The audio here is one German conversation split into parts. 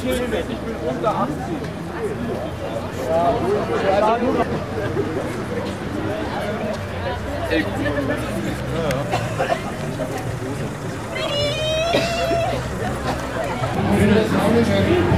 Ich bin unter 80. First United.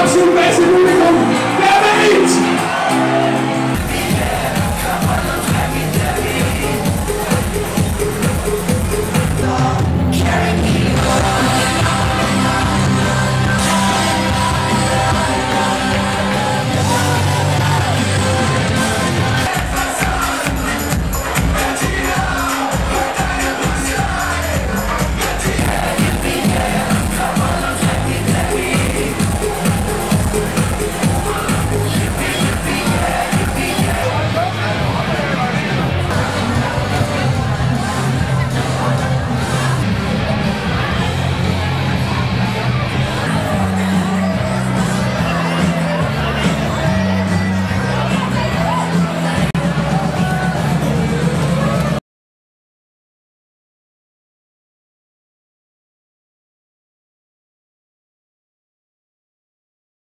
Brasil,